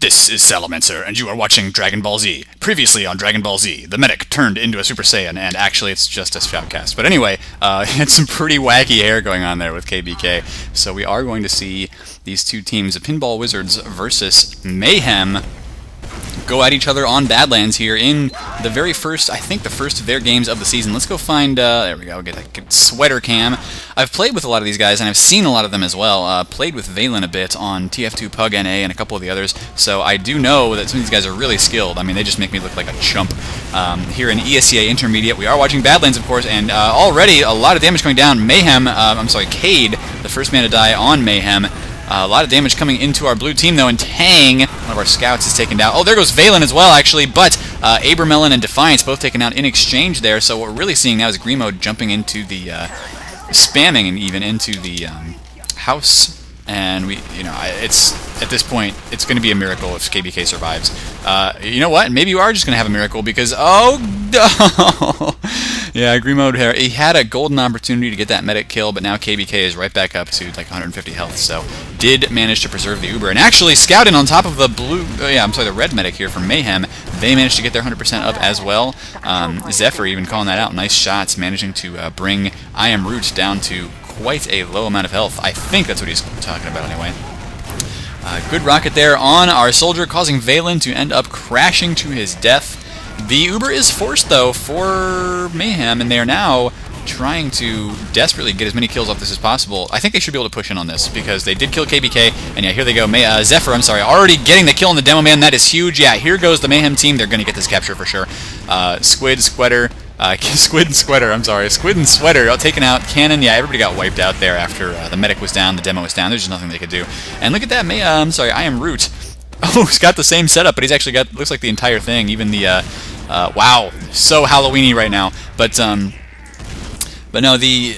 This is Salamancer, and you are watching Dragon Ball Z. Previously on Dragon Ball Z, the medic turned into a Super Saiyan, and actually it's just a shoutcast. But anyway, uh, had some pretty wacky hair going on there with KBK. So we are going to see these two teams, the Pinball Wizards versus Mayhem, go at each other on Badlands here in the very first, I think the first of their games of the season. Let's go find, uh, there we go, get a sweater cam. I've played with a lot of these guys, and I've seen a lot of them as well. Uh, played with Valen a bit on TF2 Pug NA and a couple of the others, so I do know that some of these guys are really skilled. I mean, they just make me look like a chump. Um, here in ESEA Intermediate, we are watching Badlands, of course, and uh, already a lot of damage going down. Mayhem, uh, I'm sorry, Cade, the first man to die on Mayhem, uh, a lot of damage coming into our blue team, though, and Tang, one of our scouts, is taken down. Oh, there goes Valen as well, actually, but uh, Abramelin and Defiance both taken out in exchange there, so what we're really seeing now is Grimo jumping into the, uh, spamming and even into the um, house and we, you know, it's at this point, it's going to be a miracle if KBK survives. Uh, you know what? Maybe you are just going to have a miracle because oh no, yeah, Grimo he had a golden opportunity to get that medic kill, but now KBK is right back up to like 150 health. So did manage to preserve the Uber and actually scouting on top of the blue, oh yeah, I'm sorry, the red medic here from Mayhem. They managed to get their 100% up as well. Um, Zephyr even calling that out. Nice shots, managing to uh, bring I am Root down to quite a low amount of health. I think that's what he's talking about anyway. Uh, good rocket there on our soldier, causing Valen to end up crashing to his death. The Uber is forced, though, for Mayhem, and they are now trying to desperately get as many kills off this as possible. I think they should be able to push in on this, because they did kill KBK, and yeah, here they go. May uh, Zephyr, I'm sorry, already getting the kill on the Demo Man. That is huge. Yeah, here goes the Mayhem team. They're going to get this capture for sure. Uh, Squid, Squetter, uh, Squid and Sweater, I'm sorry. Squid and Sweater taken out. Cannon, yeah, everybody got wiped out there after uh, the medic was down, the demo was down. There's just nothing they could do. And look at that, May, uh, I'm sorry, I am Root. Oh, he's got the same setup, but he's actually got, looks like the entire thing, even the, uh, uh, wow, so Halloweeny right now. But, um, but no, the,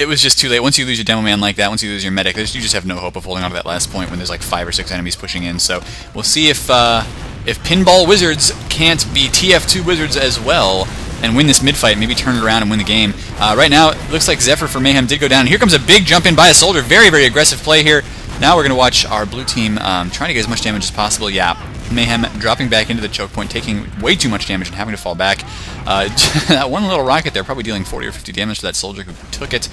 it was just too late. Once you lose your demo man like that, once you lose your medic, you just have no hope of holding on to that last point when there's like five or six enemies pushing in. So we'll see if, uh, if Pinball Wizards can't be TF2 Wizards as well, and win this mid-fight, maybe turn it around and win the game. Uh, right now, it looks like Zephyr for Mayhem did go down. Here comes a big jump in by a soldier. Very, very aggressive play here. Now we're going to watch our blue team um, trying to get as much damage as possible. Yeah, Mayhem dropping back into the choke point, taking way too much damage and having to fall back. Uh, that one little rocket there probably dealing 40 or 50 damage to that soldier who took it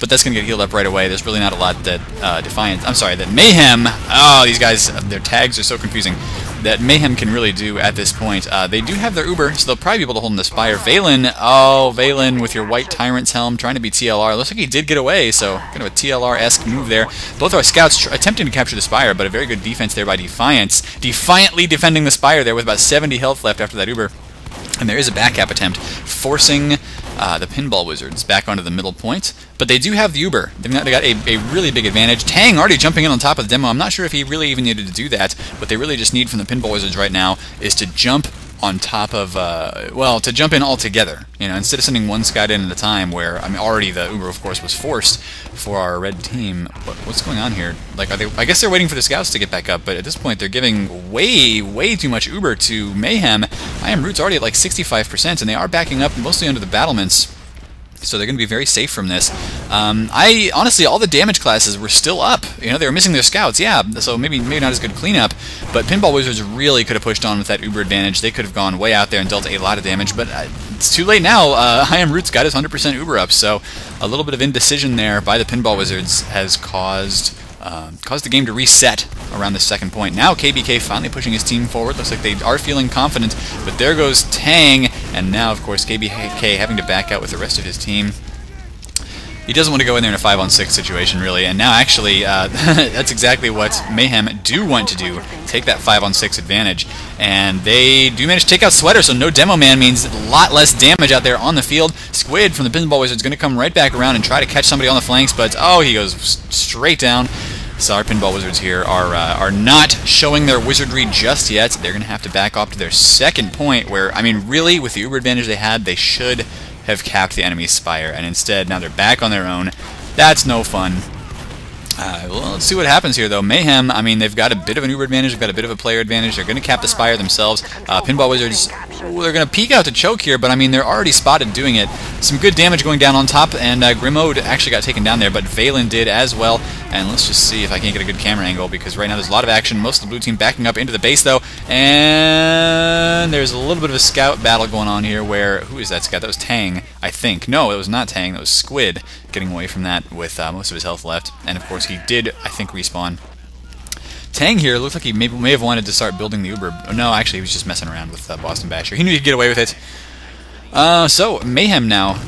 but that's going to get healed up right away. There's really not a lot that uh, Defiance, I'm sorry, that Mayhem, oh, these guys, their tags are so confusing, that Mayhem can really do at this point. Uh, they do have their Uber, so they'll probably be able to hold in the Spire. Valen, oh, Valen with your white Tyrant's helm, trying to be TLR. Looks like he did get away, so kind of a TLR-esque move there. Both our scouts attempting to capture the Spire, but a very good defense there by Defiance. Defiantly defending the Spire there with about 70 health left after that Uber. And there is a back attempt, forcing uh, the Pinball Wizards back onto the middle point. But they do have the Uber. They've got, they got a, a really big advantage. Tang already jumping in on top of the demo. I'm not sure if he really even needed to do that. What they really just need from the Pinball Wizards right now is to jump on top of, uh, well, to jump in altogether. You know, instead of sending one scout in at a time, where I mean, already the Uber, of course, was forced for our red team. What, what's going on here? Like, are they? I guess they're waiting for the scouts to get back up, but at this point, they're giving way, way too much Uber to Mayhem. I am Root's already at like 65%, and they are backing up mostly under the battlements so they're going to be very safe from this. Um, I honestly, all the damage classes were still up. You know, they were missing their scouts, yeah. So maybe maybe not as good cleanup, but Pinball Wizards really could have pushed on with that Uber advantage. They could have gone way out there and dealt a lot of damage, but uh, it's too late now. Uh, I am Roots got his 100% Uber up, so a little bit of indecision there by the Pinball Wizards has caused uh, caused the game to reset around the second point. Now KBK finally pushing his team forward. Looks like they are feeling confident, but there goes Tang, and now, of course, KBK having to back out with the rest of his team. He doesn't want to go in there in a 5 on 6 situation, really, and now actually uh, that's exactly what Mayhem do want to do, take that 5 on 6 advantage. And they do manage to take out Sweater, so no Demo Man means a lot less damage out there on the field. Squid from the Pinball Wizard is going to come right back around and try to catch somebody on the flanks, but oh, he goes straight down. So our Pinball Wizards here are uh, are not showing their wizardry just yet. They're going to have to back off to their second point where, I mean, really, with the Uber advantage they had, they should have capped the enemy's Spire. And instead, now they're back on their own. That's no fun. Uh, well, let's see what happens here, though. Mayhem, I mean, they've got a bit of an Uber advantage. They've got a bit of a player advantage. They're going to cap the Spire themselves. Uh, Pinball Wizards, well, they're going to peek out to choke here, but I mean, they're already spotted doing it. Some good damage going down on top, and uh, Grimo actually got taken down there, but Valen did as well. And let's just see if I can't get a good camera angle, because right now there's a lot of action. Most of the blue team backing up into the base, though. And there's a little bit of a scout battle going on here where... Who is that scout? That was Tang, I think. No, it was not Tang. That was Squid getting away from that with uh, most of his health left. And, of course, he did, I think, respawn. Tang here looks like he may, may have wanted to start building the Uber. No, actually, he was just messing around with uh, Boston Basher. He knew he'd get away with it. Uh, so, Mayhem now.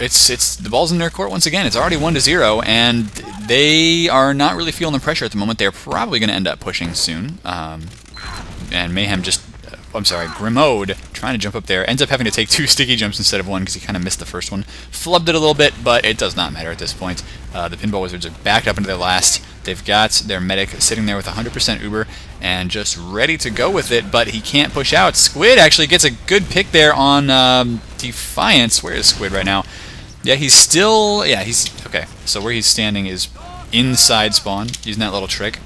It's it's the ball's in their court once again. It's already 1 to 0, and they are not really feeling the pressure at the moment. They're probably going to end up pushing soon. Um, and Mayhem just I'm sorry, Grimaud trying to jump up there, ends up having to take two sticky jumps instead of one because he kind of missed the first one. Flubbed it a little bit, but it does not matter at this point. Uh, the Pinball Wizards are backed up into their last. They've got their medic sitting there with 100% Uber and just ready to go with it, but he can't push out. Squid actually gets a good pick there on um, Defiance. Where is Squid right now? Yeah, he's still... Yeah, he's... Okay, so where he's standing is inside spawn, using that little trick.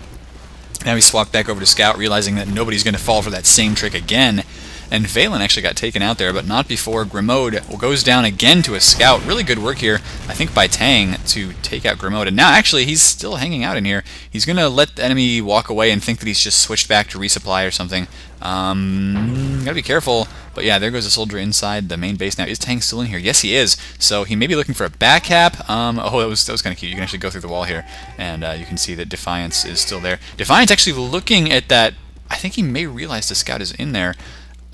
Now he swapped back over to Scout, realizing that nobody's going to fall for that same trick again. And Valen actually got taken out there, but not before Grimaud goes down again to a Scout. Really good work here, I think, by Tang to take out Grimaud. And now, actually, he's still hanging out in here. He's going to let the enemy walk away and think that he's just switched back to resupply or something. Um, gotta be careful. But yeah, there goes a soldier inside the main base now. Is Tang still in here? Yes, he is. So he may be looking for a back cap. Um, oh, that was that was kind of cute. You can actually go through the wall here, and uh, you can see that Defiance is still there. Defiance actually looking at that. I think he may realize the scout is in there.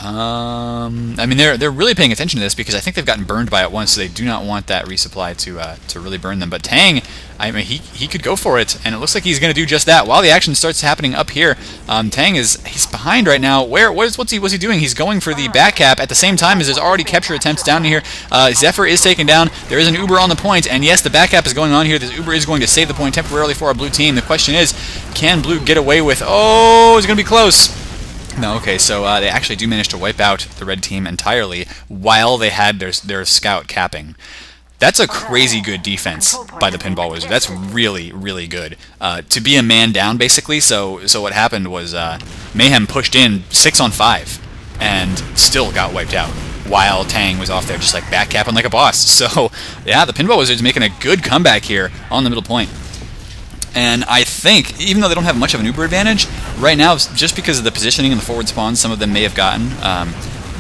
Um, I mean, they're they're really paying attention to this because I think they've gotten burned by it once, so they do not want that resupply to uh, to really burn them. But Tang, I mean, he he could go for it, and it looks like he's going to do just that. While the action starts happening up here, um, Tang is he's behind right now. Where what is what's he what's he doing? He's going for the back cap at the same time as there's already capture attempts down here. Uh, Zephyr is taken down. There is an Uber on the point, and yes, the back cap is going on here. This Uber is going to save the point temporarily for our blue team. The question is, can blue get away with? Oh, it's going to be close. No, okay, so uh, they actually do manage to wipe out the red team entirely while they had their, their scout capping. That's a crazy good defense by the Pinball Wizard. That's really, really good. Uh, to be a man down, basically, so so what happened was uh, Mayhem pushed in 6 on 5 and still got wiped out while Tang was off there just like back capping like a boss. So, yeah, the Pinball Wizard's making a good comeback here on the middle point. And I think, even though they don't have much of an Uber advantage, right now, just because of the positioning and the forward spawns some of them may have gotten, um,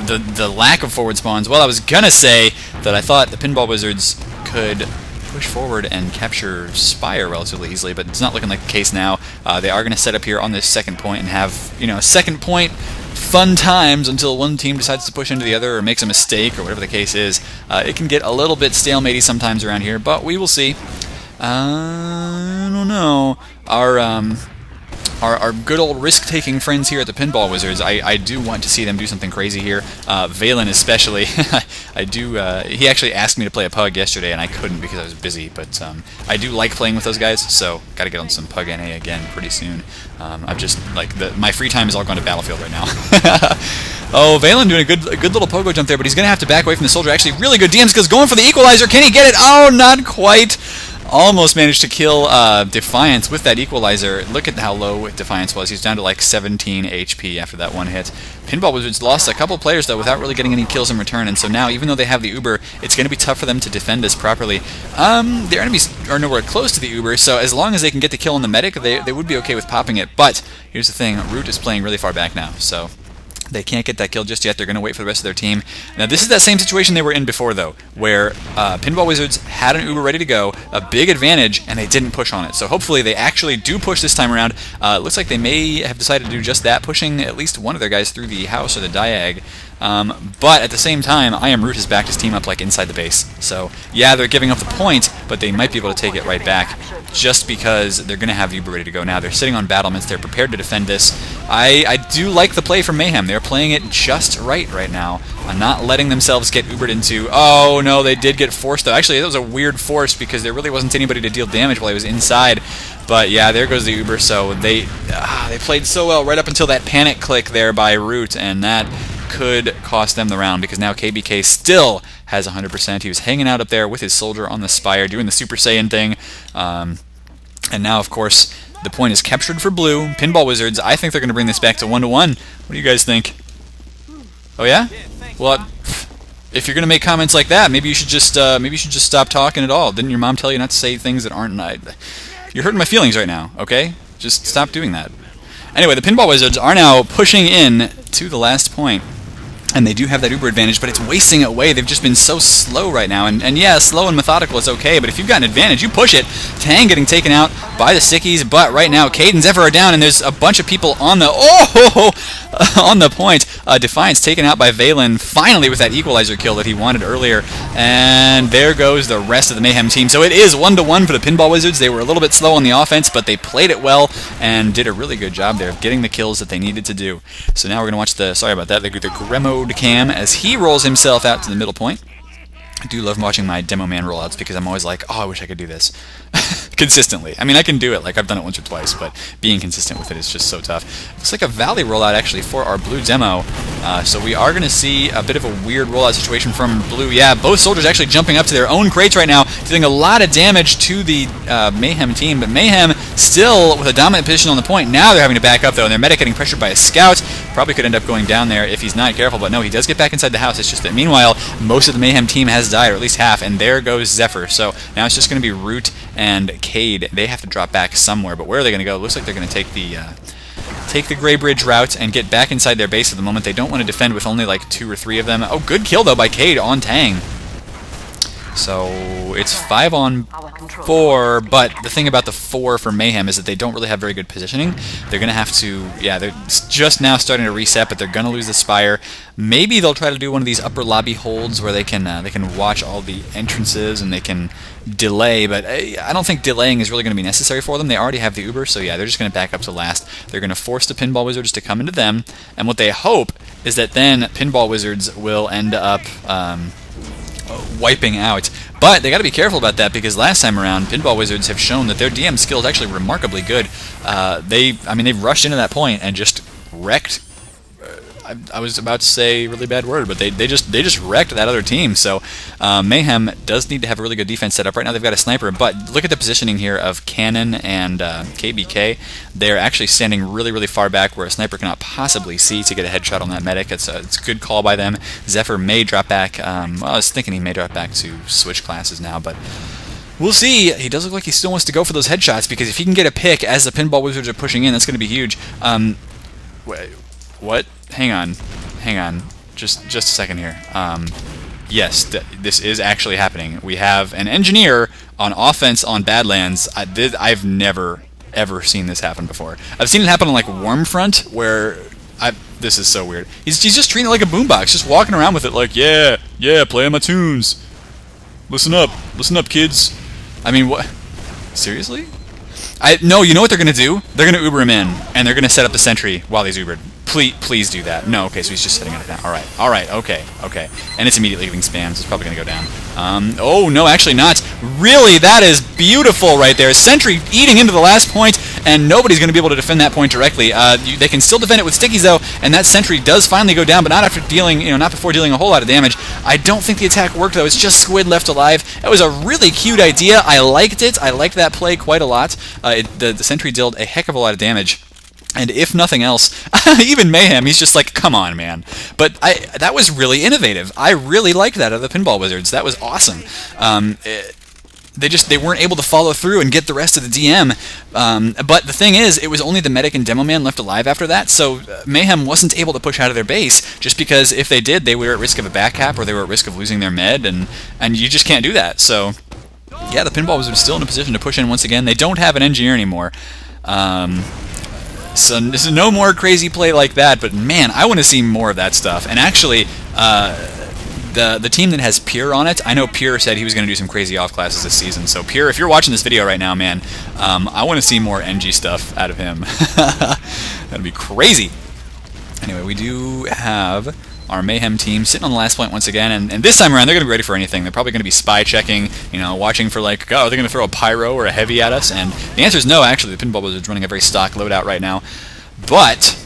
the, the lack of forward spawns, well, I was going to say that I thought the Pinball Wizards could push forward and capture Spire relatively easily, but it's not looking like the case now. Uh, they are going to set up here on this second point and have, you know, second point fun times until one team decides to push into the other or makes a mistake or whatever the case is. Uh, it can get a little bit stalematey sometimes around here, but we will see. Uh, I don't know. Our um, our, our good old risk-taking friends here at the Pinball Wizards, I, I do want to see them do something crazy here. Uh, Valen especially. I do. Uh, he actually asked me to play a Pug yesterday, and I couldn't because I was busy. But um, I do like playing with those guys, so got to get on some Pug NA again pretty soon. Um, I've just like the, my free time is all going to Battlefield right now. oh, Valen doing a good a good little pogo jump there, but he's going to have to back away from the soldier. Actually, really good DM skills going for the equalizer. Can he get it? Oh, not quite almost managed to kill uh, Defiance with that equalizer. Look at how low Defiance was. He's down to like 17 HP after that one hit. Pinball Wizards lost a couple players though without really getting any kills in return, and so now even though they have the Uber, it's going to be tough for them to defend this properly. Um, their enemies are nowhere close to the Uber, so as long as they can get the kill on the medic, they, they would be okay with popping it. But here's the thing, Root is playing really far back now, so they can't get that kill just yet. They're going to wait for the rest of their team. Now, this is that same situation they were in before, though, where uh, Pinball Wizards had an Uber ready to go, a big advantage, and they didn't push on it. So hopefully they actually do push this time around. Uh, looks like they may have decided to do just that, pushing at least one of their guys through the house or the diag. Um, but at the same time, I Am Root has backed his team up like inside the base. So yeah, they're giving up the point, but they might be able to take it right back just because they're going to have Uber ready to go now. They're sitting on battlements. They're prepared to defend this. I, I do like the play from Mayhem. They're playing it just right right now. I'm not letting themselves get Ubered into, oh no, they did get forced though. Actually, that was a weird force because there really wasn't anybody to deal damage while he was inside. But yeah, there goes the Uber. So they ah, they played so well right up until that panic click there by Root, and that could cost them the round because now KBK still has 100%. He was hanging out up there with his soldier on the spire doing the Super Saiyan thing. Um, and now, of course, the point is captured for blue. Pinball Wizards, I think they're going to bring this back to 1 to 1. What do you guys think? Oh, yeah? Well, if you're going to make comments like that, maybe you should just uh, maybe you should just stop talking at all. Didn't your mom tell you not to say things that aren't... Nice? You're hurting my feelings right now, okay? Just stop doing that. Anyway, the Pinball Wizards are now pushing in to the last point and they do have that uber advantage, but it's wasting away. They've just been so slow right now, and, and yeah, slow and methodical is okay, but if you've got an advantage, you push it. Tang getting taken out by the Stickies, but right now, Cade and Zephyr are down, and there's a bunch of people on the, oh, on the point. Uh, Defiance taken out by Valen, finally with that equalizer kill that he wanted earlier, and there goes the rest of the Mayhem team. So it is one-to-one -one for the Pinball Wizards. They were a little bit slow on the offense, but they played it well and did a really good job there of getting the kills that they needed to do. So now we're going to watch the, sorry about that, the, the Gremo Cam as he rolls himself out to the middle point. I do love watching my demo man rollouts because I'm always like, oh, I wish I could do this. consistently. I mean, I can do it, like I've done it once or twice, but being consistent with it is just so tough. Looks like a Valley rollout actually for our Blue demo, uh, so we are going to see a bit of a weird rollout situation from Blue. Yeah, both soldiers actually jumping up to their own crates right now, doing a lot of damage to the uh, Mayhem team, but Mayhem still with a dominant position on the point. Now they're having to back up though, and their medic getting pressured by a scout. Probably could end up going down there if he's not careful, but no, he does get back inside the house. It's just that meanwhile, most of the Mayhem team has died, or at least half, and there goes Zephyr. So now it's just going to be Root and Cade. They have to drop back somewhere, but where are they going to go? Looks like they're going to take the uh, take the Gray Bridge route and get back inside their base at the moment. They don't want to defend with only like two or three of them. Oh, good kill though by Cade on Tang. So it's five on four, but the thing about the four for Mayhem is that they don't really have very good positioning. They're going to have to, yeah, they're just now starting to reset, but they're going to lose the Spire. Maybe they'll try to do one of these upper lobby holds where they can uh, they can watch all the entrances and they can delay, but uh, I don't think delaying is really going to be necessary for them. They already have the Uber, so yeah, they're just going to back up to last. They're going to force the Pinball Wizards to come into them, and what they hope is that then Pinball Wizards will end up... Um, wiping out. But they got to be careful about that because last time around, Pinball Wizards have shown that their DM skill is actually remarkably good. Uh, they, I mean, they've rushed into that point and just wrecked I, I, was about to say really bad word, but they, they just they just wrecked that other team. So uh, Mayhem does need to have a really good defense set up. Right now they've got a sniper, but look at the positioning here of Cannon and uh, KBK. They're actually standing really really far back where a sniper cannot possibly see to get a headshot on that medic. It's a, it's a good call by them. Zephyr may drop back. Um, well, I was thinking he may drop back to switch classes now, but. We'll see. He does look like he still wants to go for those headshots because if he can get a pick as the pinball wizards are pushing in, that's going to be huge. Um, what? hang on, hang on, just just a second here. Um, yes, th this is actually happening. We have an engineer on offense on Badlands. I did. I've never ever seen this happen before. I've seen it happen on like Warmfront, where I. This is so weird. He's, he's just treating it like a boombox, just walking around with it like, yeah, yeah, playing my tunes. Listen up, listen up, kids. I mean, what? Seriously? I no. You know what they're gonna do? They're gonna Uber him in, and they're gonna set up the sentry while he's Ubered. Please, please do that. No, okay, so he's just setting it down. All right, all right, okay, okay. And it's immediately giving spams. It's probably to go down. Um, oh, no, actually not. Really, that is beautiful right there. Sentry eating into the last point, and nobody's going to be able to defend that point directly. Uh, you, they can still defend it with stickies, though, and that Sentry does finally go down, but not after dealing, you know, not before dealing a whole lot of damage. I don't think the attack worked, though. It's just Squid left alive. That was a really cute idea. I liked it. I liked that play quite a lot. Uh, it, the, the Sentry dealt a heck of a lot of damage. And if nothing else, even Mayhem, he's just like, come on, man. But I, that was really innovative. I really liked that of the Pinball Wizards. That was awesome. Um, it, they just they weren't able to follow through and get the rest of the DM. Um, but the thing is, it was only the medic and demo man left alive after that. So uh, Mayhem wasn't able to push out of their base just because if they did, they were at risk of a back cap or they were at risk of losing their med, and and you just can't do that. So yeah, the Pinball was still in a position to push in once again. They don't have an engineer anymore. Um, so this is no more crazy play like that, but man, I want to see more of that stuff. And actually, uh, the the team that has Pure on it, I know Pure said he was going to do some crazy off classes this season. So Pure, if you're watching this video right now, man, um, I want to see more engie stuff out of him. That'd be crazy. Anyway, we do have our Mayhem team sitting on the last point once again, and, and this time around they're going to be ready for anything. They're probably going to be spy checking, you know, watching for like, oh, are they're going to throw a pyro or a heavy at us, and the answer is no, actually. The Pinball is running a very stock loadout right now, but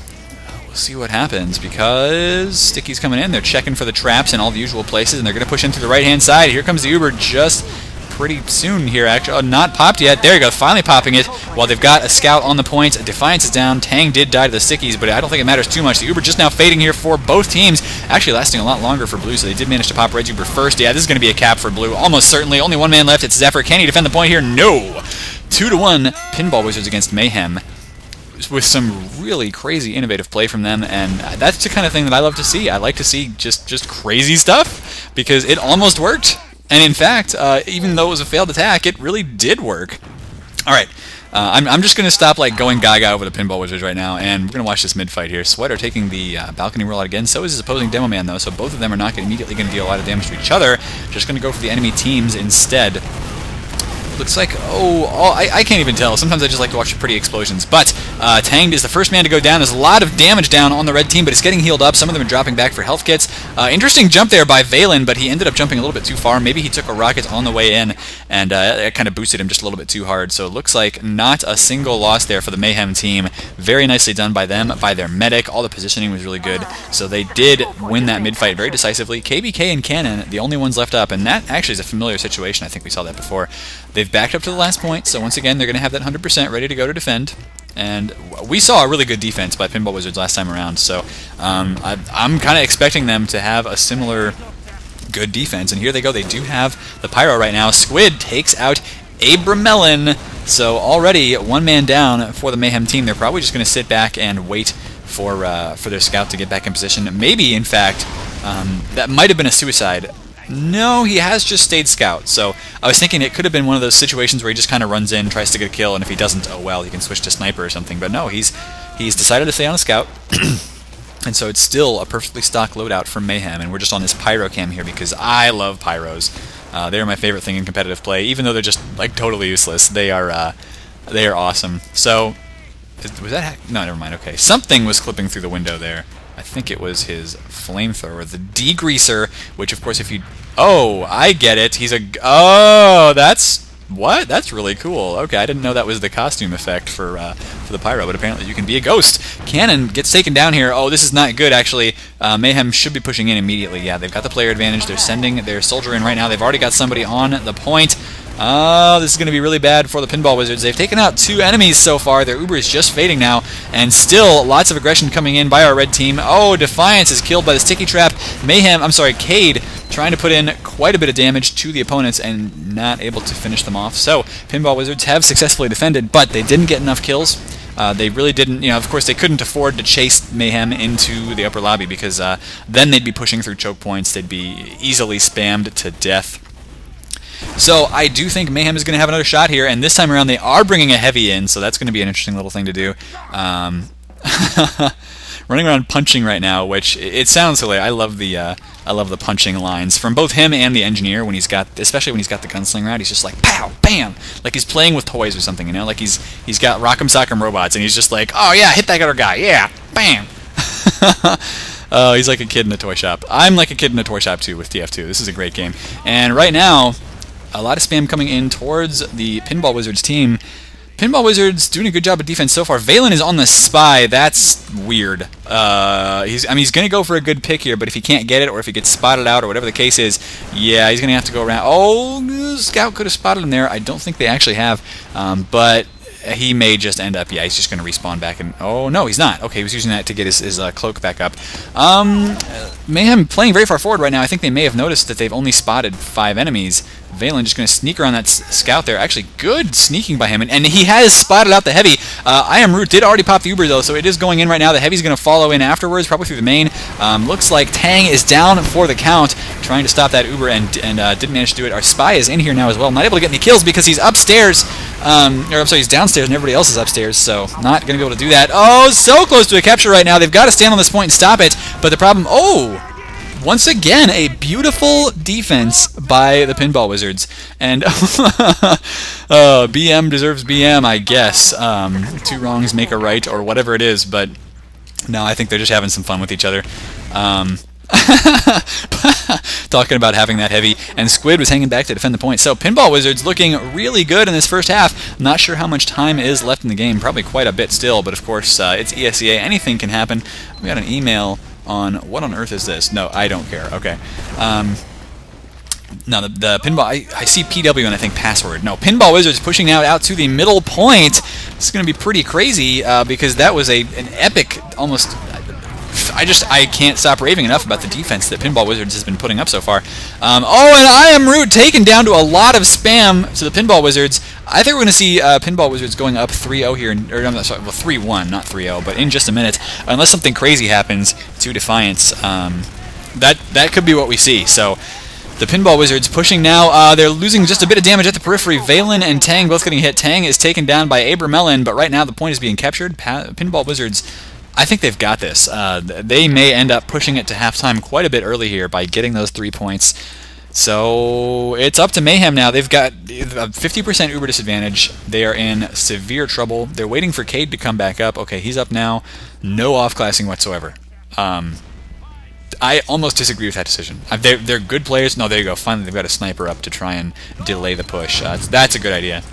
see what happens, because Sticky's coming in, they're checking for the traps in all the usual places, and they're going to push in through the right-hand side. Here comes the Uber just pretty soon here, actually. Oh, not popped yet. There you go, finally popping it. While they've got a scout on the point. Defiance is down. Tang did die to the Stickies, but I don't think it matters too much. The Uber just now fading here for both teams. Actually lasting a lot longer for Blue, so they did manage to pop Red Uber first. Yeah, this is going to be a cap for Blue. Almost certainly. Only one man left. It's Zephyr. Can he defend the point here? No. two to one Pinball Wizards against Mayhem with some really crazy innovative play from them and that's the kind of thing that I love to see. I like to see just just crazy stuff because it almost worked. And in fact, uh, even though it was a failed attack, it really did work. All right, uh, I'm, I'm just going to stop like going gaga over the Pinball Wizards right now, and we're going to watch this mid-fight here. Sweater taking the uh, balcony rollout again. So is his opposing Demo Man, though, so both of them are not immediately going to deal a lot of damage to each other. Just going to go for the enemy teams instead. Looks like, oh, oh I, I, can't even tell. Sometimes I just like to watch the pretty explosions. But uh, is the first man to go down. There's a lot of damage down on the red team, but it's getting healed up. Some of them are dropping back for health kits. Uh, interesting jump there by Valen, but he ended up jumping a little bit too far. Maybe he took a rocket on the way in, and uh, it kind of boosted him just a little bit too hard. So it looks like not a single loss there for the Mayhem team. Very nicely done by them, by their medic. All the positioning was really good. So they did win that mid-fight very decisively. KBK and Cannon, the only ones left up, and that actually is a familiar situation. I think we saw that before. They've backed up to the last point, so once again, they're going to have that 100% ready to go to defend. And we saw a really good defense by Pinball Wizards last time around, so um, I, am kind of expecting them to have a similar good defense. And here they go. They do have the Pyro right now. Squid takes out Abramelin. So already one man down for the Mayhem team. They're probably just going to sit back and wait for uh, for their scout to get back in position. Maybe, in fact, um, that might have been a suicide. No, he has just stayed scout. So I was thinking it could have been one of those situations where he just kind of runs in, tries to get a kill, and if he doesn't, oh well, he can switch to sniper or something. But no, he's he's decided to stay on a scout. and so it's still a perfectly stock loadout from Mayhem, and we're just on this pyro cam here because I love pyros. Uh, they are my favorite thing in competitive play, even though they're just like totally useless. They are uh, they are awesome. So was that no? Never mind. Okay, something was clipping through the window there. I think it was his flamethrower, the degreaser, which of course if you... Oh, I get it. He's a... Oh, that's... What? That's really cool. Okay, I didn't know that was the costume effect for uh, for the pyro, but apparently you can be a ghost. Cannon gets taken down here. Oh, this is not good, actually. Uh, Mayhem should be pushing in immediately. Yeah, they've got the player advantage. They're sending their soldier in right now. They've already got somebody on the point. Oh, this is going to be really bad for the Pinball Wizards. They've taken out two enemies so far. Their Uber is just fading now, and still lots of aggression coming in by our red team. Oh, Defiance is killed by the Sticky Trap. Mayhem, I'm sorry, Cade trying to put in quite a bit of damage to the opponents and not able to finish them off. So, Pinball Wizards have successfully defended, but they didn't get enough kills. Uh, they really didn't, you know, of course they couldn't afford to chase Mayhem into the upper lobby because uh, then they'd be pushing through choke points, they'd be easily spammed to death. So I do think Mayhem is going to have another shot here, and this time around they are bringing a heavy in, so that's going to be an interesting little thing to do. Um, running around punching right now, which it sounds silly. I love the uh, I love the punching lines from both him and the engineer when he's got, especially when he's got the gunslinger out. He's just like pow, bam, like he's playing with toys or something, you know, like he's he's got Rock'em Sock'em robots, and he's just like, oh yeah, hit that other guy, yeah, bam. uh, he's like a kid in a toy shop. I'm like a kid in a toy shop too with TF2. This is a great game, and right now a lot of spam coming in towards the Pinball Wizards team. Pinball Wizards doing a good job of defense so far. Valen is on the spy. That's weird. Uh, he's, I mean, he's going to go for a good pick here, but if he can't get it, or if he gets spotted out, or whatever the case is, yeah, he's going to have to go around. Oh, Scout could have spotted him there. I don't think they actually have, um, but he may just end up, yeah, he's just going to respawn back. And oh no, he's not. Okay, he was using that to get his, his uh, cloak back up. Um, Mayhem playing very far forward right now. I think they may have noticed that they've only spotted five enemies. Valen just going to sneak around that scout there. Actually, good sneaking by him, and, and he has spotted out the heavy. Uh, I am root did already pop the Uber though, so it is going in right now. The heavy's going to follow in afterwards, probably through the main. Um, looks like Tang is down for the count, trying to stop that Uber, and and uh, didn't manage to do it. Our spy is in here now as well, not able to get any kills because he's upstairs. Um, or I'm sorry, he's downstairs, and everybody else is upstairs, so not going to be able to do that. Oh, so close to a capture right now. They've got to stand on this point and stop it, but the problem. Oh once again, a beautiful defense by the Pinball Wizards. And uh, BM deserves BM, I guess. Um, two wrongs make a right, or whatever it is, but no, I think they're just having some fun with each other. Um, talking about having that heavy, and Squid was hanging back to defend the point. So Pinball Wizards looking really good in this first half. Not sure how much time is left in the game, probably quite a bit still, but of course uh, it's ESEA. Anything can happen. We got an email on what on earth is this? No, I don't care. Okay. Um, now the, the pinball, I, I, see PW and I think password. No, Pinball Wizards pushing out out to the middle point. This is going to be pretty crazy uh, because that was a an epic, almost. I just I can't stop raving enough about the defense that Pinball Wizards has been putting up so far. Um, oh, and I am root taken down to a lot of spam to the Pinball Wizards. I think we're going to see uh, Pinball Wizards going up 3-0 here, in, or I'm sorry, well 3-1, not 3-0, but in just a minute, unless something crazy happens to Defiance. Um, that that could be what we see. So the Pinball Wizards pushing now. Uh, they're losing just a bit of damage at the periphery. Valen and Tang both getting hit. Tang is taken down by Abramelin, but right now the point is being captured. Pa Pinball Wizards, I think they've got this. Uh, they may end up pushing it to halftime quite a bit early here by getting those three points. So it's up to Mayhem now. They've got a 50% Uber disadvantage. They are in severe trouble. They're waiting for Cade to come back up. Okay, he's up now. No off-classing whatsoever. Um, I almost disagree with that decision. Uh, they're, they're good players. No, there you go. Finally, they've got a sniper up to try and delay the push. Uh, that's a good idea.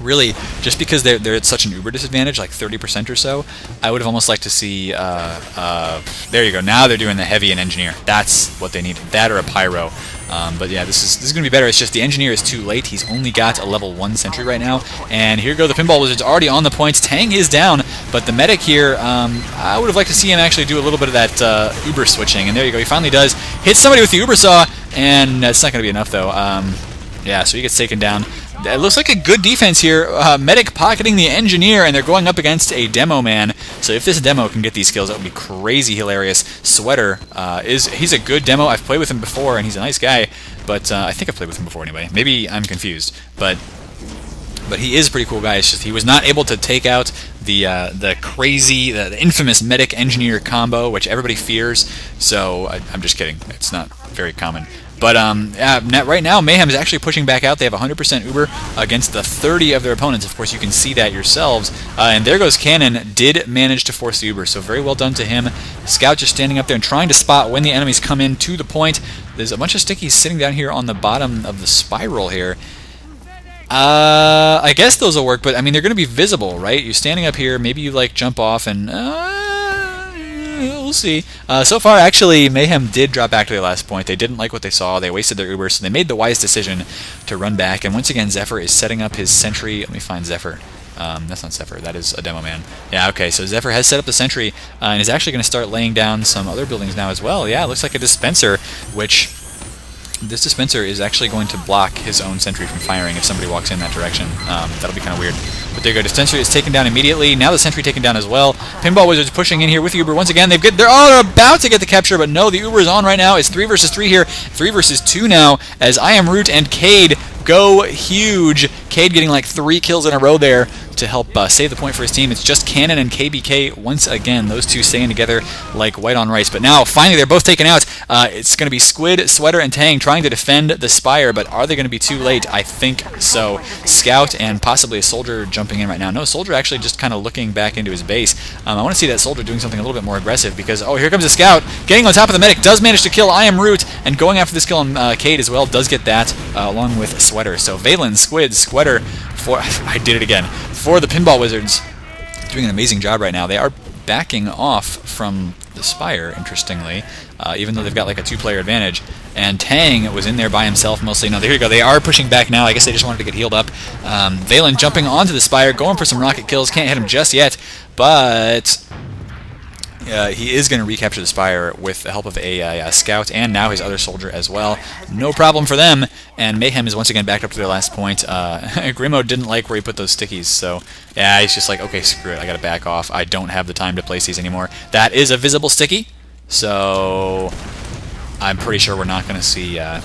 Really, just because they're, they're at such an uber disadvantage, like 30% or so, I would have almost liked to see, uh, uh, there you go, now they're doing the heavy and engineer. That's what they need, that or a pyro. Um, but yeah, this is this is going to be better. It's just the engineer is too late. He's only got a level 1 sentry right now. And here go the Pinball Wizards already on the points. Tang is down, but the medic here, um, I would have liked to see him actually do a little bit of that uh, Uber switching. And there you go, he finally does. Hits somebody with the Uber Saw, and that's not going to be enough though. Um, yeah, so he gets taken down. It looks like a good defense here. Uh, Medic pocketing the Engineer, and they're going up against a Demo Man. So if this Demo can get these skills, that would be crazy hilarious. Sweater uh, is he's a good Demo. I've played with him before, and he's a nice guy. But uh, I think I've played with him before anyway. Maybe I'm confused, but but he is a pretty cool guy. It's just he was not able to take out the uh, the crazy, the, the, infamous medic engineer combo, which everybody fears. So I, am just kidding. It's not very common. But um, right now, Mayhem is actually pushing back out. They have 100% Uber against the 30 of their opponents. Of course, you can see that yourselves. Uh, and there goes Cannon. Did manage to force the Uber, so very well done to him. Scout just standing up there and trying to spot when the enemies come in to the point. There's a bunch of stickies sitting down here on the bottom of the spiral here. Uh, I guess those will work, but I mean, they're going to be visible, right? You're standing up here, maybe you like jump off and... Uh, see. Uh, so far, actually, Mayhem did drop back to their last point. They didn't like what they saw. They wasted their Uber, so they made the wise decision to run back. And once again, Zephyr is setting up his sentry. Let me find Zephyr. Um, that's not Zephyr, that is a demo man. Yeah, okay, so Zephyr has set up the sentry uh, and is actually going to start laying down some other buildings now as well. Yeah, it looks like a dispenser, which this dispenser is actually going to block his own sentry from firing if somebody walks in that direction. Um, that'll be kind of weird. But there you go. sentry. is taken down immediately. Now the sentry taken down as well. Pinball Wizards pushing in here with the Uber once again. They've get, they're all about to get the capture, but no, the Uber is on right now. It's 3 versus 3 here. 3 versus 2 now as I am Root and Cade go huge. Cade getting like three kills in a row there to help uh, save the point for his team. It's just Cannon and KBK once again. Those two staying together like white on rice. But now, finally, they're both taken out. Uh, it's going to be Squid, Sweater, and Tang trying to defend the Spire, but are they going to be too late? I think so. Scout and possibly a Soldier jumping in right now. No, Soldier actually just kind of looking back into his base. Um, I want to see that Soldier doing something a little bit more aggressive because, oh, here comes a Scout. Getting on top of the Medic does manage to kill I Am Root, and going after this kill on uh, Cade as well does get that uh, along with Sweater. So Valen, Squid, Sweater, for I did it again for the Pinball Wizards. Doing an amazing job right now. They are backing off from the Spire, interestingly, uh, even though they've got like a two-player advantage. And Tang was in there by himself mostly. No, there you go. They are pushing back now. I guess they just wanted to get healed up. Um, Valen jumping onto the Spire, going for some rocket kills. Can't hit him just yet, but uh, he is going to recapture the Spire with the help of a, a, a, Scout and now his other soldier as well. No problem for them, and Mayhem is once again backed up to their last point. Uh, Grimo didn't like where he put those stickies, so yeah, he's just like, okay, screw it, I gotta back off. I don't have the time to place these anymore. That is a visible sticky, so I'm pretty sure we're not going to see uh,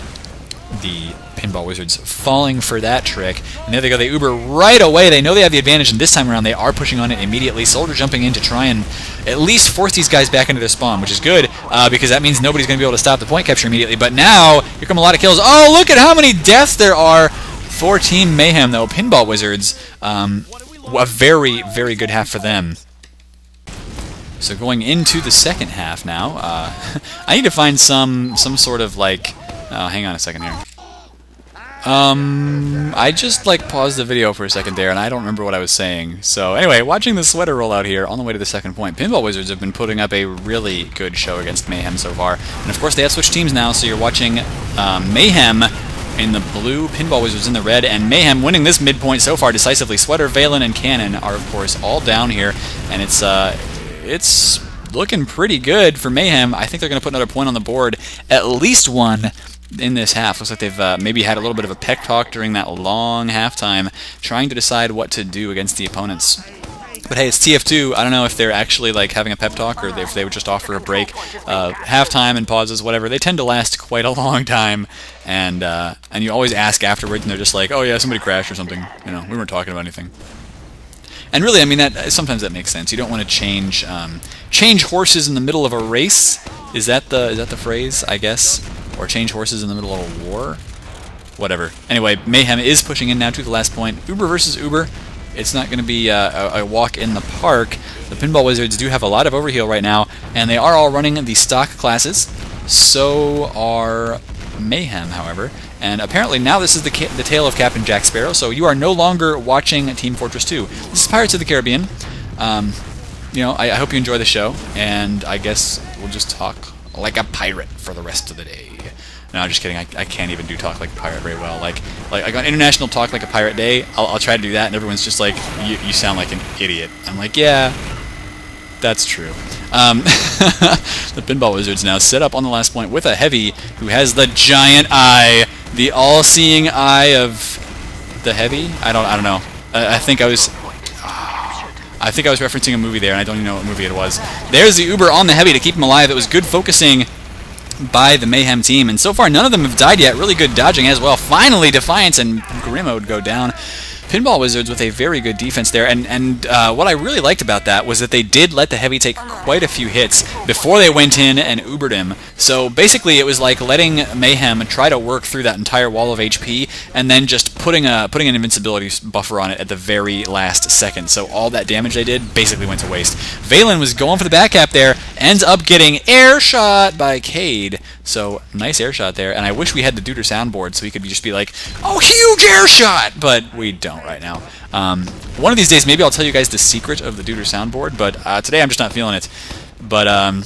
the Pinball Wizards falling for that trick. And there they go. They Uber right away. They know they have the advantage, and this time around they are pushing on it immediately. Soldier jumping in to try and at least force these guys back into their spawn, which is good uh, because that means nobody's going to be able to stop the point capture immediately. But now, here come a lot of kills. Oh, look at how many deaths there are for Team Mayhem, though. Pinball Wizards, um, a very, very good half for them. So going into the second half now, uh, I need to find some some sort of like. Oh, hang on a second here. Um, I just like paused the video for a second there, and I don't remember what I was saying. So anyway, watching the sweater roll out here on the way to the second point, Pinball Wizards have been putting up a really good show against Mayhem so far. And of course, they have switched teams now, so you're watching um, Mayhem in the blue, Pinball Wizards in the red, and Mayhem winning this midpoint so far decisively. Sweater, Valen, and Cannon are of course all down here, and it's uh, it's looking pretty good for Mayhem. I think they're going to put another point on the board, at least one in this half. Looks like they've uh, maybe had a little bit of a peck talk during that long halftime, trying to decide what to do against the opponents. But hey, it's TF2. I don't know if they're actually like having a pep talk or if they would just offer a break, uh, halftime and pauses, whatever. They tend to last quite a long time, and uh, and you always ask afterwards, and they're just like, oh yeah, somebody crashed or something. You know, we weren't talking about anything. And really, I mean that sometimes that makes sense. You don't want to change um, change horses in the middle of a race. Is that the is that the phrase? I guess, or change horses in the middle of a war. Whatever. Anyway, Mayhem is pushing in now to the last point. Uber versus Uber. It's not going to be uh, a, a, walk in the park. The Pinball Wizards do have a lot of overheal right now, and they are all running the stock classes. So are Mayhem, however. And apparently now this is the, the tale of Captain Jack Sparrow, so you are no longer watching Team Fortress 2. This is Pirates of the Caribbean. Um, you know, I, I hope you enjoy the show, and I guess we'll just talk like a pirate for the rest of the day. No, I'm just kidding. I, I can't even do talk like a pirate very well. Like, like, like on International Talk Like a Pirate Day, I'll, I'll try to do that, and everyone's just like, you, you sound like an idiot. I'm like, yeah, that's true. Um, the Pinball Wizards now set up on the last point with a heavy who has the giant eye, the all-seeing eye of the heavy. I don't, I don't know. I, I think I was I think I was referencing a movie there, and I don't even know what movie it was. There's the Uber on the Heavy to keep him alive. It was good focusing by the Mayhem team, and so far none of them have died yet. Really good dodging as well. Finally, Defiance and Grimo go down. Pinball Wizards with a very good defense there, and and uh, what I really liked about that was that they did let the heavy take quite a few hits before they went in and Ubered him. So basically, it was like letting Mayhem try to work through that entire wall of HP, and then just putting a putting an invincibility buffer on it at the very last second. So all that damage they did basically went to waste. Valen was going for the back cap there, ends up getting air shot by Cade. So nice air shot there, and I wish we had the Deuter soundboard so we could just be like, oh, huge air shot, but we don't right now. Um, one of these days, maybe I'll tell you guys the secret of the Deuter soundboard, but uh, today I'm just not feeling it. But um,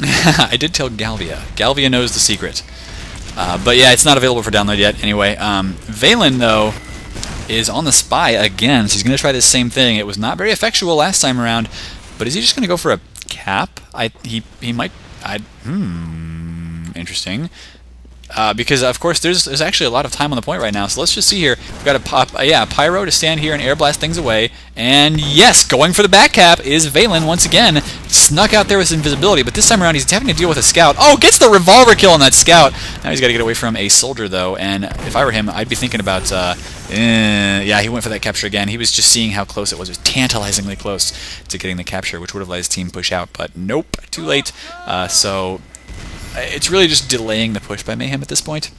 I did tell Galvia. Galvia knows the secret. Uh, but yeah, it's not available for download yet. Anyway, um, Valen, though, is on the spy again, so he's going to try the same thing. It was not very effectual last time around, but is he just going to go for a cap? I he he might. I hmm interesting. Uh, because of course there's there's actually a lot of time on the point right now. So let's just see here. We've got a pop, uh, yeah, Pyro to stand here and air blast things away. And yes, going for the back cap is Valen once again. Snuck out there with invisibility, but this time around he's having to deal with a scout. Oh, gets the revolver kill on that scout. Now he's got to get away from a soldier though. And if I were him, I'd be thinking about. Uh, eh, yeah, he went for that capture again. He was just seeing how close it was. It was tantalizingly close to getting the capture, which would have let his team push out. But nope, too late. Uh, so it's really just delaying the push by Mayhem at this point.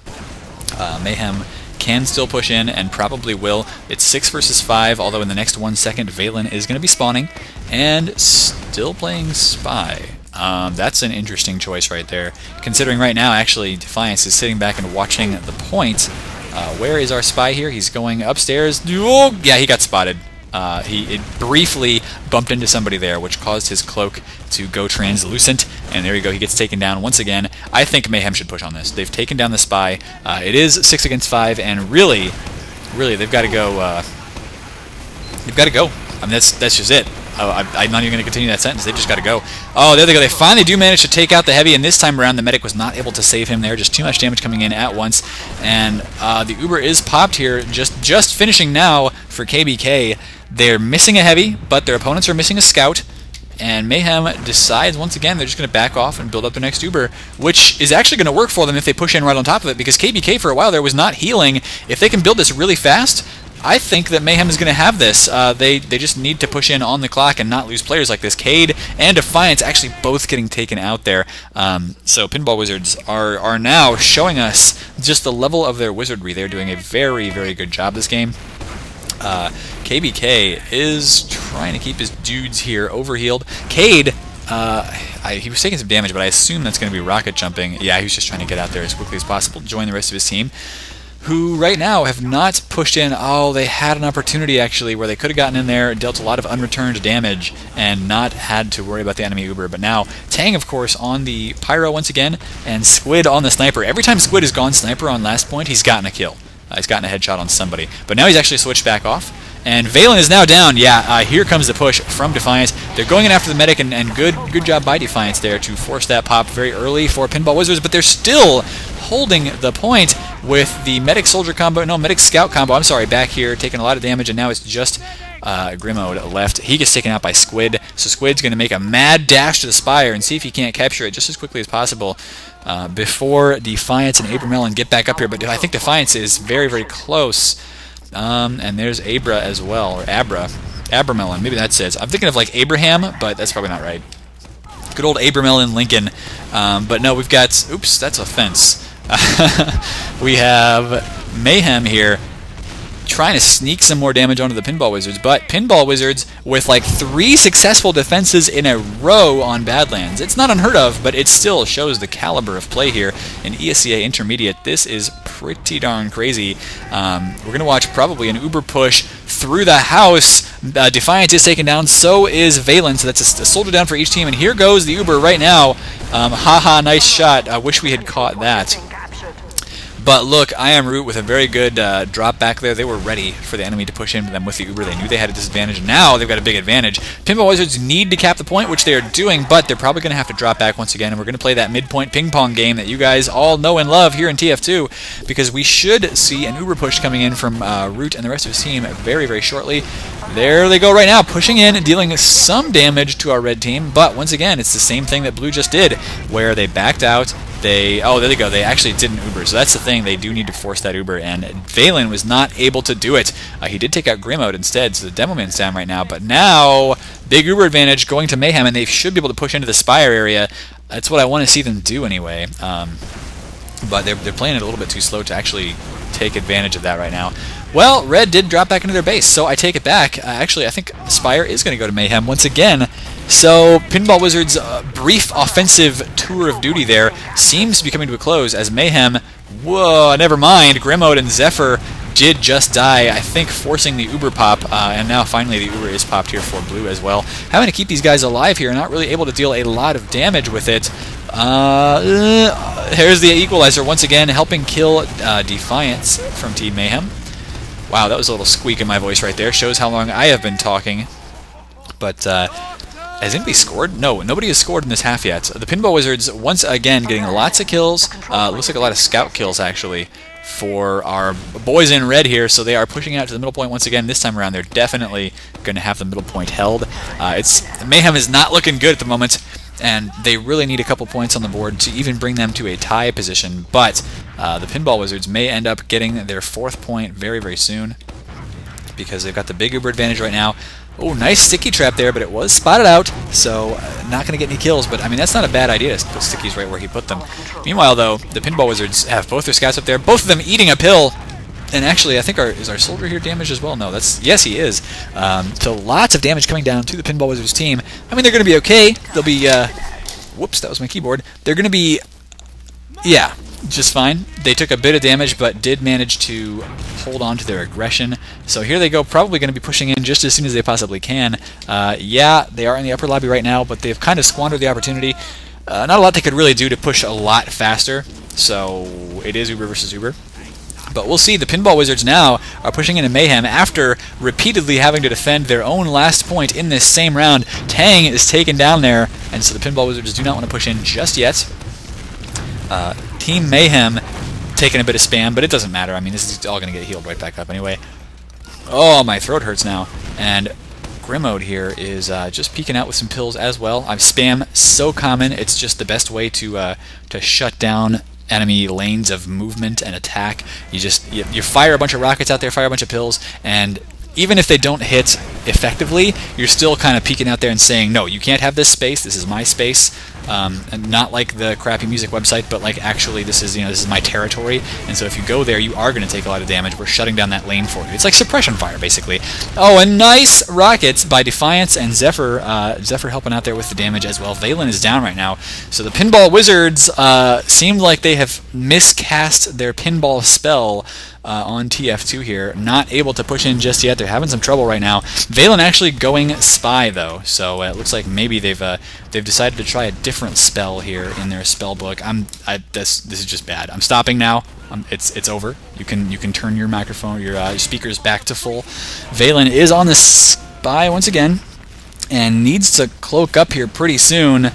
Uh, Mayhem can still push in and probably will. It's 6 versus 5, although in the next one second Valen is going to be spawning and still playing Spy. Um, that's an interesting choice right there, considering right now actually Defiance is sitting back and watching the point. Uh, where is our Spy here? He's going upstairs. Oh, yeah, he got spotted. Uh, he briefly bumped into somebody there, which caused his cloak to go translucent, and there you go, he gets taken down once again. I think Mayhem should push on this. They've taken down the Spy. Uh, it is 6 against 5, and really, really, they've got to go, uh, they've got to go. I mean, that's, that's just it. I, am not even going to continue that sentence. They've just got to go. Oh, there they go. They finally do manage to take out the heavy, and this time around, the medic was not able to save him there. Just too much damage coming in at once. And uh, the Uber is popped here, just just finishing now for KBK. They're missing a heavy, but their opponents are missing a scout. And Mayhem decides once again they're just going to back off and build up the next Uber, which is actually going to work for them if they push in right on top of it, because KBK for a while there was not healing. If they can build this really fast, I think that Mayhem is going to have this. Uh, they they just need to push in on the clock and not lose players like this. Cade and Defiance actually both getting taken out there. Um, so Pinball Wizards are are now showing us just the level of their wizardry. They're doing a very very good job this game. Uh, KBK is trying to keep his dudes here overhealed. Cade, uh, I, he was taking some damage, but I assume that's going to be rocket jumping. Yeah, he was just trying to get out there as quickly as possible, join the rest of his team, who right now have not pushed in. Oh, they had an opportunity actually where they could have gotten in there, dealt a lot of unreturned damage, and not had to worry about the enemy Uber. But now, Tang, of course, on the Pyro once again, and Squid on the Sniper. Every time Squid has gone Sniper on last point, he's gotten a kill. Uh, he's gotten a headshot on somebody. But now he's actually switched back off. And Valen is now down. Yeah, uh, here comes the push from Defiance. They're going in after the medic, and, and good good job by Defiance there to force that pop very early for Pinball Wizards, but they're still holding the point with the medic soldier combo, no, medic scout combo, I'm sorry, back here, taking a lot of damage, and now it's just uh, Grimmode left. He gets taken out by Squid, so Squid's going to make a mad dash to the Spire and see if he can't capture it just as quickly as possible uh, before Defiance and Abramelin get back up here, but I think Defiance is very, very close. Um, and there's Abra as well, or Abra. Abramelin, maybe that's it. I'm thinking of like Abraham, but that's probably not right. Good old Abramelin Lincoln. Um, but no, we've got, oops, that's a fence. we have Mayhem here trying to sneak some more damage onto the Pinball Wizards, but Pinball Wizards with like three successful defenses in a row on Badlands. It's not unheard of, but it still shows the caliber of play here in ESEA Intermediate. This is pretty darn crazy. Um, we're going to watch probably an Uber push through the house. Uh, Defiance is taken down, so is Valen, so that's a, a, soldier down for each team, and here goes the Uber right now. Um, haha, nice shot. I wish we had caught that. But look, I am Root with a very good uh, drop back there. They were ready for the enemy to push into them with the Uber. They knew they had a disadvantage. Now they've got a big advantage. Pinball Wizards need to cap the point, which they are doing, but they're probably going to have to drop back once again. And we're going to play that midpoint ping pong game that you guys all know and love here in TF2 because we should see an Uber push coming in from uh, Root and the rest of his team very, very shortly. There they go right now, pushing in and dealing some damage to our red team. But once again, it's the same thing that Blue just did, where they backed out they oh there they go. They actually didn't Uber. So that's the thing. They do need to force that Uber and Valen was not able to do it. Uh, he did take out Grimmode instead so the Demo Man's down right now. But now big Uber advantage going to Mayhem and they should be able to push into the Spire area. That's what I want to see them do anyway. Um, but they're, they're playing it a little bit too slow to actually take advantage of that right now. Well, Red did drop back into their base, so I take it back. Uh, actually, I think Spire is going to go to Mayhem once again. So, Pinball Wizard's uh, brief offensive tour of duty there seems to be coming to a close as Mayhem, whoa, never mind, Grimmode and Zephyr did just die, I think forcing the Uber pop, uh, and now finally the Uber is popped here for Blue as well. Having to keep these guys alive here, not really able to deal a lot of damage with it. Uh, here's the Equalizer once again, helping kill uh, Defiance from Team Mayhem. Wow, that was a little squeak in my voice right there. Shows how long I have been talking. But, uh, has anybody scored? No, nobody has scored in this half yet. The Pinball Wizards, once again, getting lots of kills. Uh, looks like a lot of scout kills, actually, for our boys in red here. So they are pushing out to the middle point once again. This time around, they're definitely going to have the middle point held. Uh, it's Mayhem is not looking good at the moment and they really need a couple points on the board to even bring them to a tie position. But uh, the Pinball Wizards may end up getting their fourth point very, very soon because they've got the big Uber advantage right now. Oh, nice sticky trap there, but it was spotted out, so uh, not going to get any kills. But, I mean, that's not a bad idea to put stickies right where he put them. Meanwhile, though, the Pinball Wizards have both their scouts up there, both of them eating a pill and actually, I think our is our soldier here damaged as well. No, that's yes, he is. Um, so lots of damage coming down to the Pinball Wizards team. I mean, they're going to be okay. They'll be. Uh, whoops, that was my keyboard. They're going to be. Yeah, just fine. They took a bit of damage, but did manage to hold on to their aggression. So here they go, probably going to be pushing in just as soon as they possibly can. Uh, yeah, they are in the upper lobby right now, but they've kind of squandered the opportunity. Uh, not a lot they could really do to push a lot faster. So it is Uber versus Uber. But we'll see. The Pinball Wizards now are pushing into Mayhem after repeatedly having to defend their own last point in this same round. Tang is taken down there, and so the Pinball Wizards do not want to push in just yet. Uh, Team Mayhem taking a bit of spam, but it doesn't matter. I mean, this is all going to get healed right back up anyway. Oh, my throat hurts now. And Grimmode here is uh, just peeking out with some pills as well. I'm spam so common. It's just the best way to uh, to shut down enemy lanes of movement and attack. You just you, you, fire a bunch of rockets out there, fire a bunch of pills, and even if they don't hit effectively, you're still kind of peeking out there and saying, no, you can't have this space. This is my space. Um, and not like the crappy music website, but like actually this is you know this is my territory, and so if you go there, you are going to take a lot of damage. We're shutting down that lane for you. It's like suppression fire, basically. Oh, and nice rockets by Defiance and Zephyr. Uh, Zephyr helping out there with the damage as well. Valen is down right now, so the Pinball Wizards uh, seem like they have miscast their pinball spell uh, on TF2 here. Not able to push in just yet. They're having some trouble right now. Valen actually going Spy though, so it looks like maybe they've uh, they've decided to try a different spell here in their spell book. I'm I, this this is just bad. I'm stopping now. Um, it's it's over. You can you can turn your microphone your uh, speakers back to full. Valen is on the Spy once again, and needs to cloak up here pretty soon.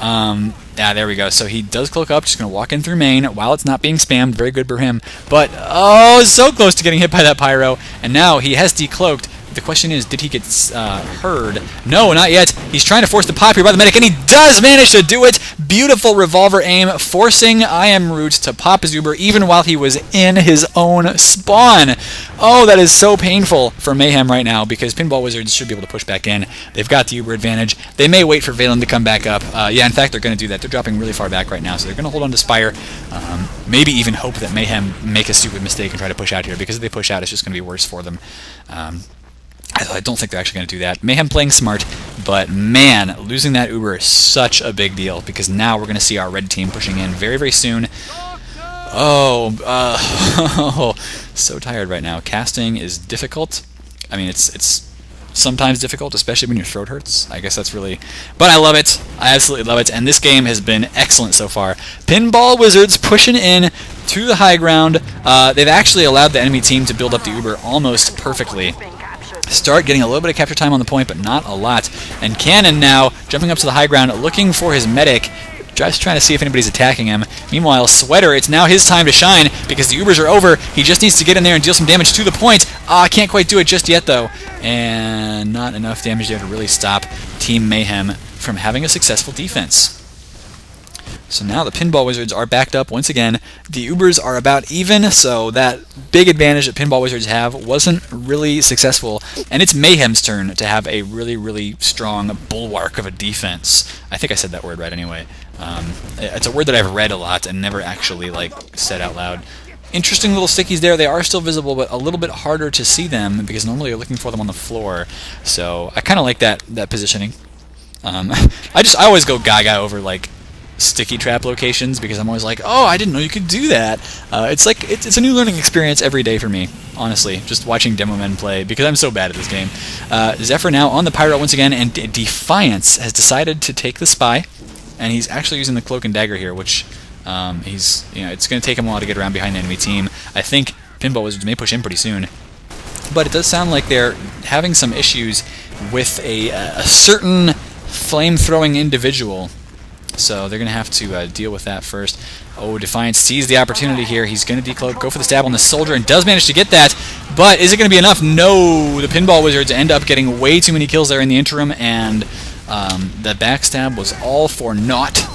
Um, Ah, there we go. So he does cloak up, just going to walk in through main while it's not being spammed. Very good for him. But, oh, so close to getting hit by that pyro. And now he has decloaked. The question is, did he get uh, heard? No, not yet. He's trying to force the pop here by the medic, and he does manage to do it. Beautiful revolver aim, forcing I am Root to pop his Uber even while he was in his own spawn. Oh, that is so painful for Mayhem right now because Pinball Wizards should be able to push back in. They've got the Uber advantage. They may wait for Valen to come back up. Uh, yeah, in fact, they're going to do that. They're dropping really far back right now, so they're going to hold on to Spire. Um, maybe even hope that Mayhem make a stupid mistake and try to push out here because if they push out, it's just going to be worse for them. Um, I don't think they're actually going to do that. Mayhem playing smart, but man, losing that Uber is such a big deal because now we're going to see our red team pushing in very, very soon. Oh, uh, so tired right now. Casting is difficult. I mean, it's it's sometimes difficult, especially when your throat hurts. I guess that's really... But I love it. I absolutely love it. And this game has been excellent so far. Pinball Wizards pushing in to the high ground. Uh, they've actually allowed the enemy team to build up the Uber almost perfectly start getting a little bit of capture time on the point, but not a lot. And Cannon now jumping up to the high ground, looking for his medic, just trying to see if anybody's attacking him. Meanwhile, Sweater, it's now his time to shine because the Ubers are over. He just needs to get in there and deal some damage to the point. Ah, can't quite do it just yet, though. And not enough damage there to really stop Team Mayhem from having a successful defense. So now the Pinball Wizards are backed up once again. The Ubers are about even, so that big advantage that Pinball Wizards have wasn't really successful. And it's Mayhem's turn to have a really, really strong bulwark of a defense. I think I said that word right anyway. Um, it's a word that I've read a lot and never actually like said out loud. Interesting little stickies there. They are still visible, but a little bit harder to see them because normally you're looking for them on the floor. So I kind of like that that positioning. Um, I just I always go Gaga over like sticky trap locations because I'm always like, oh, I didn't know you could do that. Uh, it's like it's, it's, a new learning experience every day for me, honestly, just watching demo men play because I'm so bad at this game. Uh, Zephyr now on the Pyro once again, and D Defiance has decided to take the Spy, and he's actually using the Cloak and Dagger here, which um, he's you know it's going to take him a while to get around behind the enemy team. I think Pinball Wizards may push in pretty soon. But it does sound like they're having some issues with a, a certain flame-throwing individual so they're going to have to uh, deal with that first. Oh, Defiance sees the opportunity here. He's going to decloak, go for the stab on the soldier, and does manage to get that. But is it going to be enough? No. The Pinball Wizards end up getting way too many kills there in the interim, and um, the backstab was all for naught.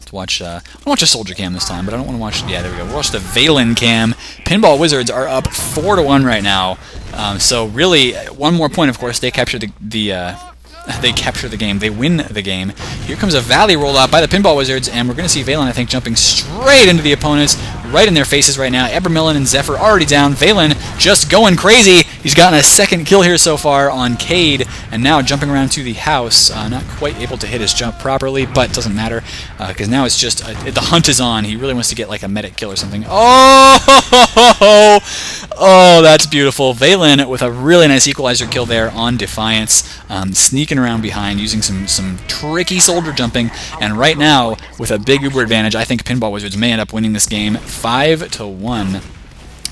Let's watch. Uh, I want to watch a soldier cam this time, but I don't want to watch. Yeah, there we go. We'll watch the Valen cam. Pinball Wizards are up four to one right now. Um, so really, one more point. Of course, they capture the the. Uh, they capture the game. They win the game. Here comes a Valley rollout by the Pinball Wizards, and we're going to see Valen, I think, jumping straight into the opponents, right in their faces right now. Abramelin and Zephyr already down. Valen just going crazy. He's gotten a second kill here so far on Cade, and now jumping around to the house. Uh, not quite able to hit his jump properly, but doesn't matter, because uh, now it's just, uh, the hunt is on. He really wants to get like a medic kill or something. Oh! Oh, that's beautiful. Valen with a really nice equalizer kill there on Defiance, um, sneaking around behind, using some, some tricky soldier jumping, and right now, with a big Uber advantage, I think Pinball Wizards may end up winning this game 5 to 1.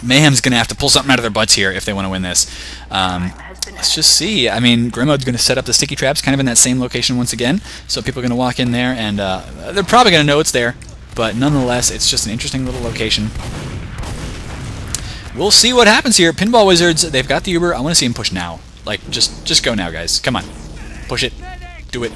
Mayhem's going to have to pull something out of their butts here if they want to win this. Um, let's just see. I mean, Grimode's going to set up the sticky traps kind of in that same location once again, so people are going to walk in there, and uh, they're probably going to know it's there, but nonetheless, it's just an interesting little location. We'll see what happens here. Pinball Wizards, they've got the Uber. I want to see him push now. Like, just just go now, guys. Come on. Push it. Do it.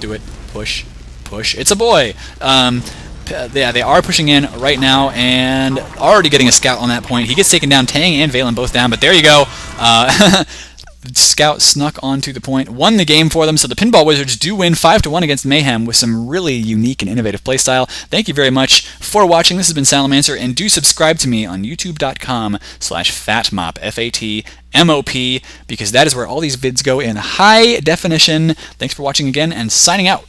Do it. Push. Push. It's a boy. Um, yeah, they are pushing in right now and already getting a scout on that point. He gets taken down, Tang and Valen both down, but there you go. Uh, The scout snuck onto the point, won the game for them, so the Pinball Wizards do win 5 to one against Mayhem with some really unique and innovative playstyle. Thank you very much for watching. This has been Salamancer, and do subscribe to me on youtube.com slash fatmop, F-A-T-M-O-P, because that is where all these vids go in high definition. Thanks for watching again, and signing out.